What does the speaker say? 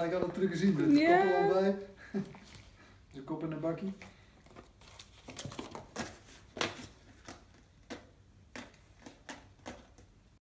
gelijk het trucken zien. Met de koppen al bij. de kop in de bakkie.